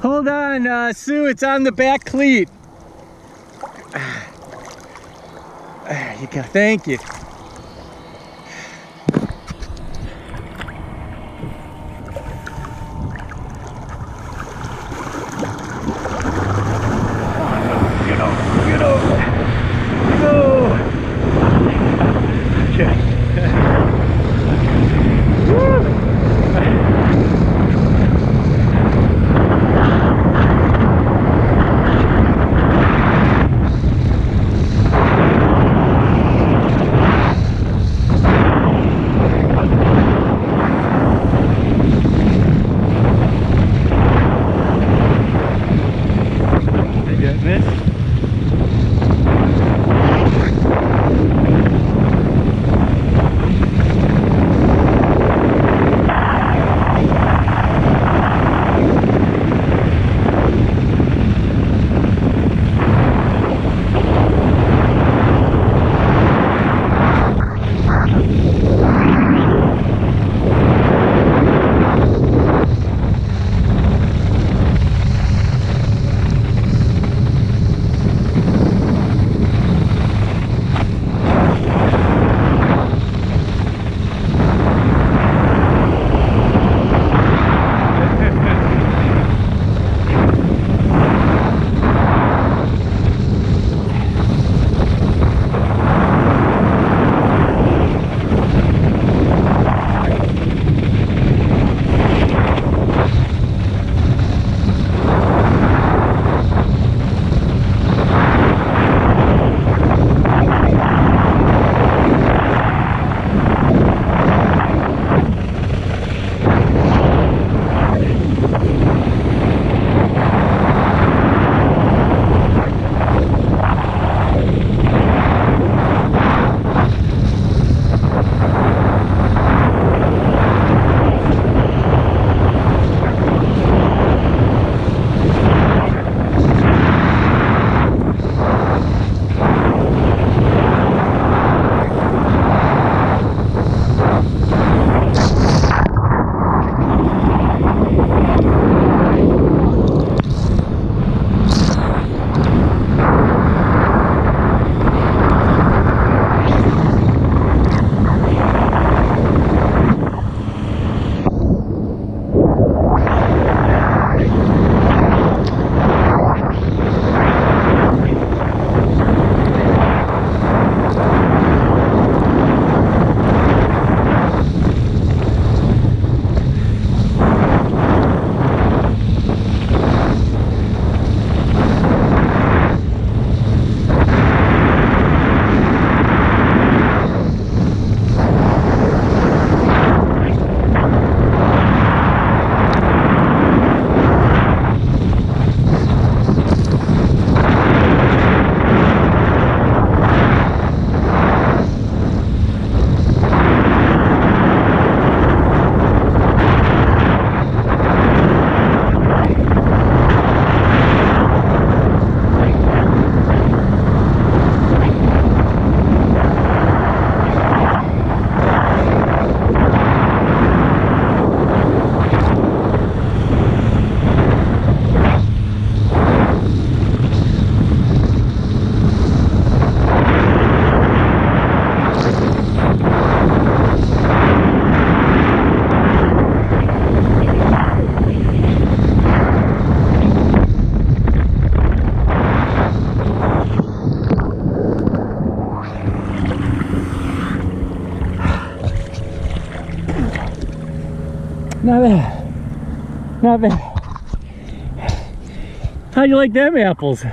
Hold on, uh, Sue, it's on the back cleat. There you go, thank you. Not bad. Not bad. How do you like them apples?